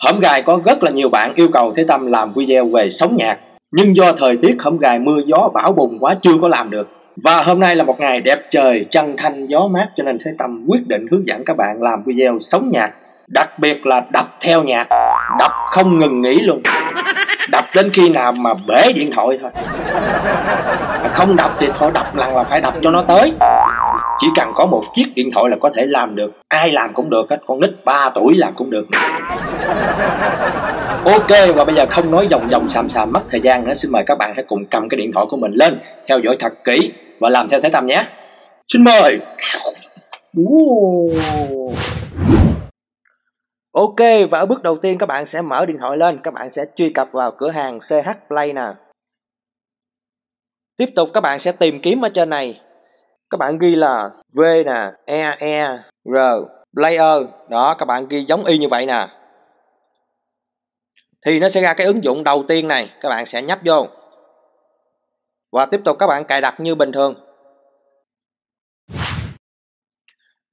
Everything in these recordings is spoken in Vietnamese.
Hổm gài có rất là nhiều bạn yêu cầu Thế Tâm làm video về sống nhạc, nhưng do thời tiết hổm gài mưa gió bão bùng quá chưa có làm được. Và hôm nay là một ngày đẹp trời, trăng thanh gió mát cho nên Thế Tâm quyết định hướng dẫn các bạn làm video sống nhạc, đặc biệt là đập theo nhạc, đập không ngừng nghỉ luôn. Đập đến khi nào mà bể điện thoại thôi. Không đập thì thôi đập lần là phải đập cho nó tới chỉ cần có một chiếc điện thoại là có thể làm được. Ai làm cũng được hết. Con nít 3 tuổi làm cũng được. Ok, và bây giờ không nói vòng vòng xàm xàm, mất thời gian nữa. Xin mời các bạn hãy cùng cầm cái điện thoại của mình lên, theo dõi thật kỹ và làm theo thế tâm nhé. Xin mời. Ok, và ở bước đầu tiên các bạn sẽ mở điện thoại lên. Các bạn sẽ truy cập vào cửa hàng CH Play nè. Tiếp tục các bạn sẽ tìm kiếm ở trên này các bạn ghi là V nè, E, E, R, player. Đó, các bạn ghi giống y như vậy nè. Thì nó sẽ ra cái ứng dụng đầu tiên này, các bạn sẽ nhấp vô. Và tiếp tục các bạn cài đặt như bình thường.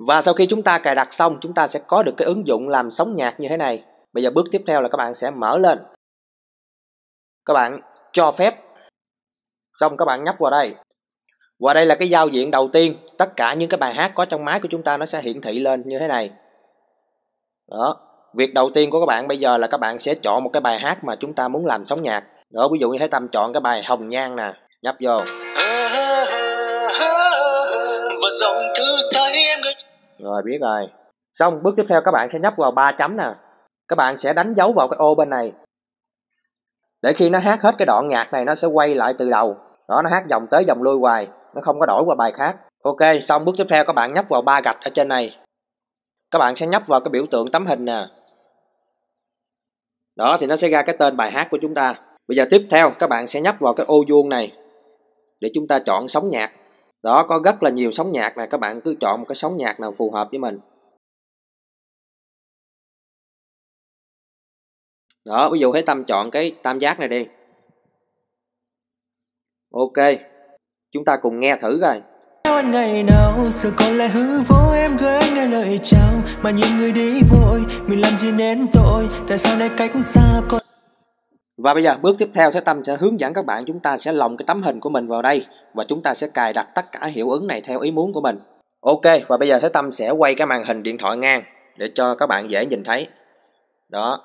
Và sau khi chúng ta cài đặt xong, chúng ta sẽ có được cái ứng dụng làm sóng nhạc như thế này. Bây giờ bước tiếp theo là các bạn sẽ mở lên. Các bạn cho phép. Xong các bạn nhấp vào đây. Và đây là cái giao diện đầu tiên, tất cả những cái bài hát có trong máy của chúng ta nó sẽ hiển thị lên như thế này. Đó, việc đầu tiên của các bạn bây giờ là các bạn sẽ chọn một cái bài hát mà chúng ta muốn làm sóng nhạc. Đó, ví dụ như Thái Tâm chọn cái bài Hồng Nhan nè, nhấp vô. Rồi biết rồi. Xong, bước tiếp theo các bạn sẽ nhấp vào ba chấm nè. Các bạn sẽ đánh dấu vào cái ô bên này. Để khi nó hát hết cái đoạn nhạc này nó sẽ quay lại từ đầu. Đó, nó hát vòng tới vòng lui hoài nó không có đổi qua bài khác. Ok, xong bước tiếp theo các bạn nhấp vào ba gạch ở trên này. Các bạn sẽ nhấp vào cái biểu tượng tấm hình nè. Đó, thì nó sẽ ra cái tên bài hát của chúng ta. Bây giờ tiếp theo, các bạn sẽ nhấp vào cái ô vuông này để chúng ta chọn sóng nhạc. Đó, có rất là nhiều sóng nhạc này các bạn cứ chọn một cái sóng nhạc nào phù hợp với mình. Đó, ví dụ thấy tâm chọn cái tam giác này đi. Ok. Chúng ta cùng nghe thử coi. Ngày nào giờ còn lại hư vô em gửi anh nghe lời chào. Mà nhìn người đi vội mình làm gì nên tội? Tại sao lại cách xa con và bây giờ bước tiếp theo sẽ tâm sẽ hướng dẫn các bạn chúng ta sẽ lồng cái tấm hình của mình vào đây. Và chúng ta sẽ cài đặt tất cả hiệu ứng này theo ý muốn của mình. Ok và bây giờ thế tâm sẽ quay cái màn hình điện thoại ngang để cho các bạn dễ nhìn thấy. Đó.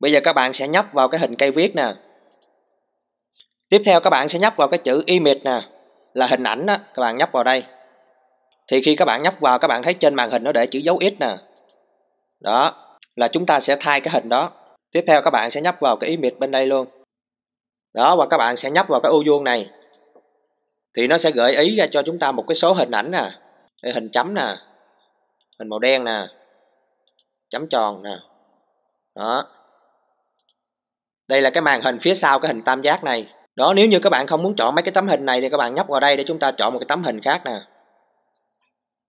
Bây giờ các bạn sẽ nhấp vào cái hình cây viết nè. Tiếp theo các bạn sẽ nhấp vào cái chữ image nè là hình ảnh đó các bạn nhấp vào đây. Thì khi các bạn nhấp vào, các bạn thấy trên màn hình nó để chữ dấu x nè. Đó, là chúng ta sẽ thay cái hình đó. Tiếp theo các bạn sẽ nhấp vào cái image bên đây luôn. Đó, và các bạn sẽ nhấp vào cái ô vuông này. Thì nó sẽ gợi ý ra cho chúng ta một cái số hình ảnh nè. Cái hình chấm nè. Hình màu đen nè. Chấm tròn nè. Đó. Đây là cái màn hình phía sau cái hình tam giác này đó, nếu như các bạn không muốn chọn mấy cái tấm hình này thì các bạn nhấp vào đây để chúng ta chọn một cái tấm hình khác nè.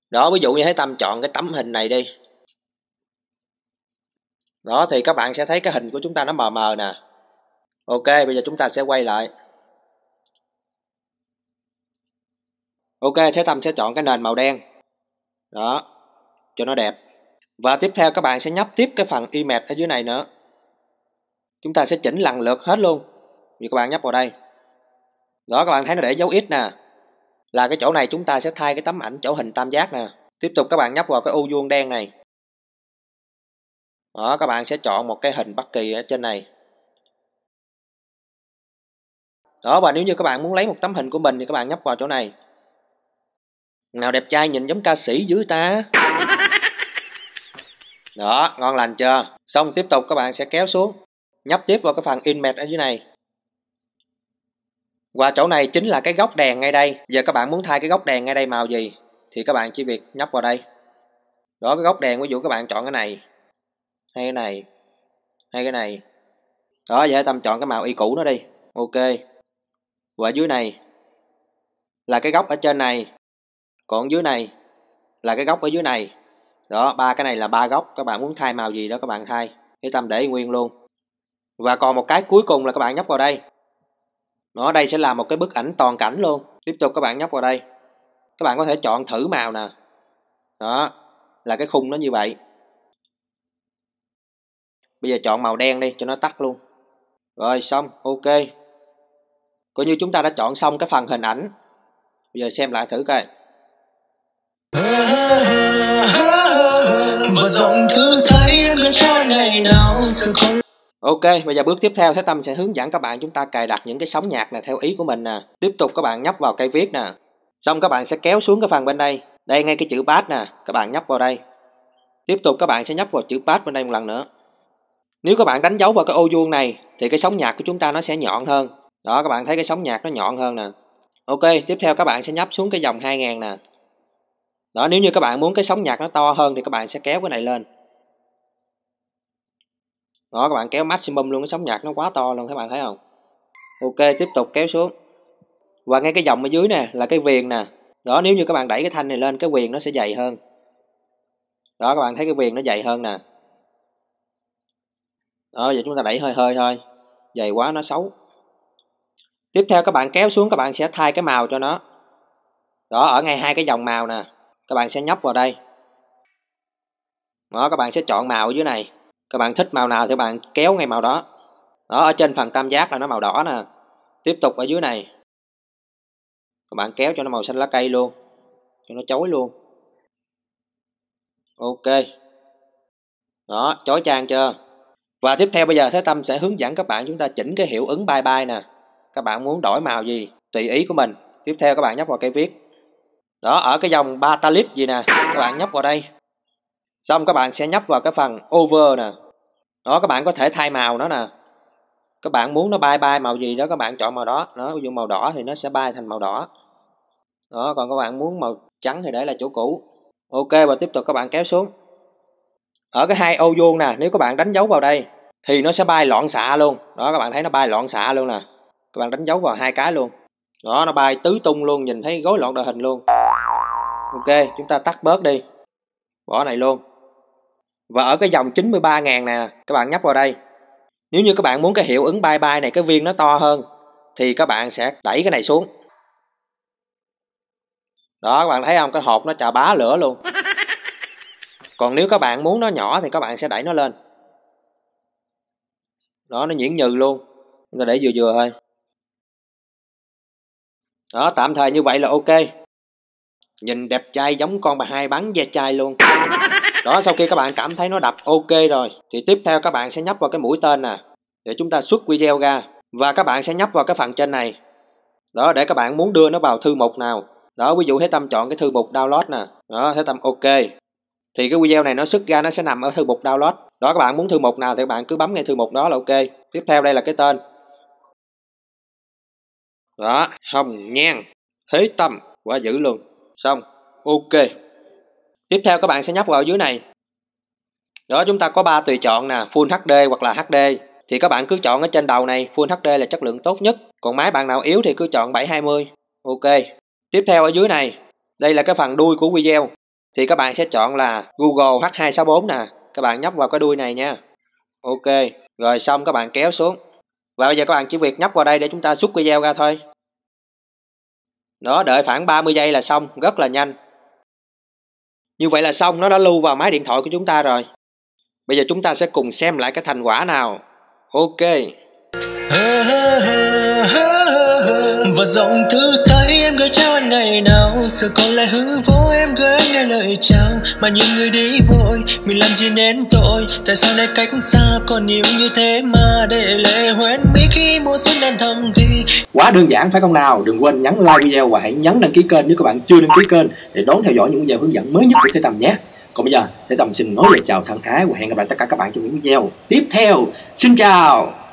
Đó, ví dụ như thấy tâm chọn cái tấm hình này đi. Đó, thì các bạn sẽ thấy cái hình của chúng ta nó mờ mờ nè. Ok, bây giờ chúng ta sẽ quay lại. Ok, thế tâm sẽ chọn cái nền màu đen. Đó, cho nó đẹp. Và tiếp theo các bạn sẽ nhấp tiếp cái phần image ở dưới này nữa. Chúng ta sẽ chỉnh lần lượt hết luôn như các bạn nhấp vào đây. Đó, các bạn thấy nó để dấu x nè. Là cái chỗ này chúng ta sẽ thay cái tấm ảnh chỗ hình tam giác nè. Tiếp tục các bạn nhấp vào cái ô vuông đen này. Đó, các bạn sẽ chọn một cái hình bất kỳ ở trên này. Đó, và nếu như các bạn muốn lấy một tấm hình của mình thì các bạn nhấp vào chỗ này. Nào, đẹp trai nhìn giống ca sĩ dưới ta. Đó, ngon lành chưa? Xong, tiếp tục các bạn sẽ kéo xuống. Nhấp tiếp vào cái phần image ở dưới này và chỗ này chính là cái góc đèn ngay đây. Giờ các bạn muốn thay cái góc đèn ngay đây màu gì thì các bạn chỉ việc nhấp vào đây. Đó, cái góc đèn ví dụ các bạn chọn cái này, hay cái này, hay cái này. Đó, vậy tâm chọn cái màu y cũ nó đi. Ok. Và dưới này là cái góc ở trên này. Còn dưới này là cái góc ở dưới này. Đó, ba cái này là ba góc. Các bạn muốn thay màu gì đó các bạn thay. Cái tâm để nguyên luôn. Và còn một cái cuối cùng là các bạn nhấp vào đây nó đây sẽ là một cái bức ảnh toàn cảnh luôn. Tiếp tục các bạn nhấp vào đây. Các bạn có thể chọn thử màu nè. Đó, là cái khung nó như vậy. Bây giờ chọn màu đen đi, cho nó tắt luôn. Rồi, xong, ok. Coi như chúng ta đã chọn xong cái phần hình ảnh. Bây giờ xem lại thử coi. Và giọng thứ thấy em cho ngày nào sự không Ok, bây giờ bước tiếp theo Thế Tâm sẽ hướng dẫn các bạn chúng ta cài đặt những cái sóng nhạc này theo ý của mình nè. Tiếp tục các bạn nhấp vào cây viết nè. Xong các bạn sẽ kéo xuống cái phần bên đây. Đây ngay cái chữ bass nè, các bạn nhấp vào đây. Tiếp tục các bạn sẽ nhấp vào chữ bass bên đây một lần nữa. Nếu các bạn đánh dấu vào cái ô vuông này thì cái sóng nhạc của chúng ta nó sẽ nhọn hơn. Đó các bạn thấy cái sóng nhạc nó nhọn hơn nè. Ok, tiếp theo các bạn sẽ nhấp xuống cái dòng 2000 nè. Đó, nếu như các bạn muốn cái sóng nhạc nó to hơn thì các bạn sẽ kéo cái này lên đó, các bạn kéo maximum luôn, cái sóng nhạc nó quá to luôn, các bạn thấy không? Ok, tiếp tục kéo xuống. Và ngay cái dòng ở dưới nè, là cái viền nè. Đó, nếu như các bạn đẩy cái thanh này lên, cái viền nó sẽ dày hơn. Đó, các bạn thấy cái viền nó dày hơn nè. Đó, giờ chúng ta đẩy hơi hơi thôi. Dày quá, nó xấu. Tiếp theo, các bạn kéo xuống, các bạn sẽ thay cái màu cho nó. Đó, ở ngay hai cái dòng màu nè. Các bạn sẽ nhấp vào đây. Đó, các bạn sẽ chọn màu ở dưới này các bạn thích màu nào thì bạn kéo ngay màu đó. Đó, ở trên phần tam giác là nó màu đỏ nè. Tiếp tục ở dưới này. Các bạn kéo cho nó màu xanh lá cây luôn. Cho nó chói luôn. Ok. Đó, chói chang chưa? Và tiếp theo bây giờ Thế Tâm sẽ hướng dẫn các bạn chúng ta chỉnh cái hiệu ứng bye bye nè. Các bạn muốn đổi màu gì, tùy ý của mình. Tiếp theo các bạn nhấp vào cây viết. Đó, ở cái dòng batalit gì nè. Các bạn nhấp vào đây. Xong các bạn sẽ nhấp vào cái phần over nè đó, các bạn có thể thay màu nó nè. Các bạn muốn nó bay bay màu gì đó, các bạn chọn màu đó. Nó ví dụ màu đỏ thì nó sẽ bay thành màu đỏ. Đó, còn các bạn muốn màu trắng thì để là chỗ cũ. Ok, và tiếp tục các bạn kéo xuống. Ở cái hai ô vuông nè, nếu các bạn đánh dấu vào đây, thì nó sẽ bay loạn xạ luôn. Đó, các bạn thấy nó bay loạn xạ luôn nè. Các bạn đánh dấu vào hai cái luôn. Đó, nó bay tứ tung luôn, nhìn thấy gối loạn đội hình luôn. Ok, chúng ta tắt bớt đi. Bỏ này luôn và ở cái dòng 93.000 nè, các bạn nhấp vào đây. Nếu như các bạn muốn cái hiệu ứng bye bye này, cái viên nó to hơn, thì các bạn sẽ đẩy cái này xuống. Đó, các bạn thấy không? Cái hộp nó chà bá lửa luôn. Còn nếu các bạn muốn nó nhỏ thì các bạn sẽ đẩy nó lên. Đó, nó nhuyễn nhừ luôn. Chúng ta để vừa vừa thôi. Đó, tạm thời như vậy là ok. Nhìn đẹp trai giống con bà hai bắn ve chai luôn đó, sau khi các bạn cảm thấy nó đập ok rồi, thì tiếp theo các bạn sẽ nhấp vào cái mũi tên nè, để chúng ta xuất video ra, và các bạn sẽ nhấp vào cái phần trên này. Đó, để các bạn muốn đưa nó vào thư mục nào. Đó, ví dụ thế tâm chọn cái thư mục download nè. Đó, thế tâm, ok. Thì cái video này nó xuất ra, nó sẽ nằm ở thư mục download. Đó, các bạn muốn thư mục nào thì các bạn cứ bấm ngay thư mục đó là ok. Tiếp theo đây là cái tên. Đó, hồng nhan, thế tâm quá dữ luôn. Xong, ok tiếp theo các bạn sẽ nhấp vào dưới này. Đó, chúng ta có ba tùy chọn nè, full hd hoặc là hd thì các bạn cứ chọn ở trên đầu này, full hd là chất lượng tốt nhất. Còn máy bạn nào yếu thì cứ chọn 720 ok. Tiếp theo ở dưới này, đây là cái phần đuôi của video. Thì các bạn sẽ chọn là google h264 nè. Các bạn nhấp vào cái đuôi này nha. Ok. Rồi xong, các bạn kéo xuống. Và bây giờ các bạn chỉ việc nhấp vào đây để chúng ta xuất video ra thôi. Đó, đợi khoảng 30 giây là xong. Rất là nhanh như vậy là xong, nó đã lưu vào máy điện thoại của chúng ta rồi. Bây giờ chúng ta sẽ cùng xem lại cái thành quả nào. Ok. Và giọng thư tay em gửi trao anh ngày nào? Giờ còn lại hư vô em gửi anh nghe lời chào. Mà nhìn người đi vội, mình làm gì nên tội? Tại sao lại cách xa còn nhiều như thế mà để lệ hoen? Mi khi mùa xuân đang thầm thì quá đơn giản, phải không nào? Đừng quên nhấn like video và hãy nhấn đăng ký kênh nếu các bạn chưa đăng ký kênh để đón theo dõi những video hướng dẫn mới nhất của thế tầm nhé. Còn bây giờ, thế tầm xin nói lời chào thân ái và hẹn gặp lại tất cả các bạn trong những video tiếp theo. Xin chào!